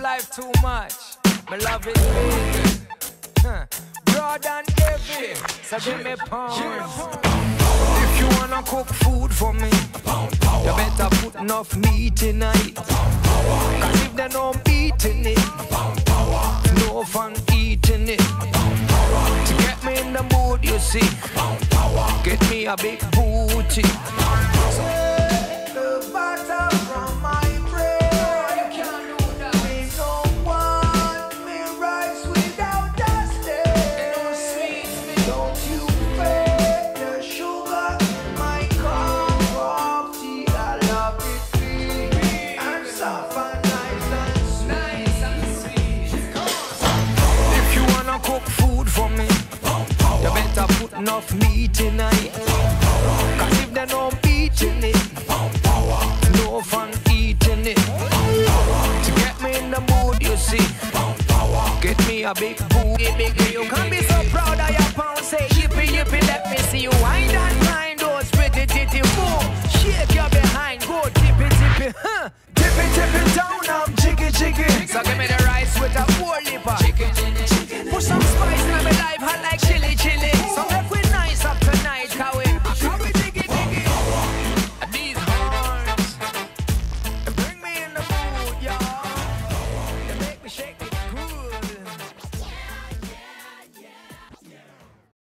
life too much. Me love it big. Broad and heavy. So give me pounds. If you wanna cook food for me, you better put enough meat in. Cause if they no meat in it, no fun eating it. To get me in the mood, you see, get me a big booty. The enough meat it. Cause if there's no meat in it, no fun eating it. To get me in the mood, you see, get me a big booty, big You Para que me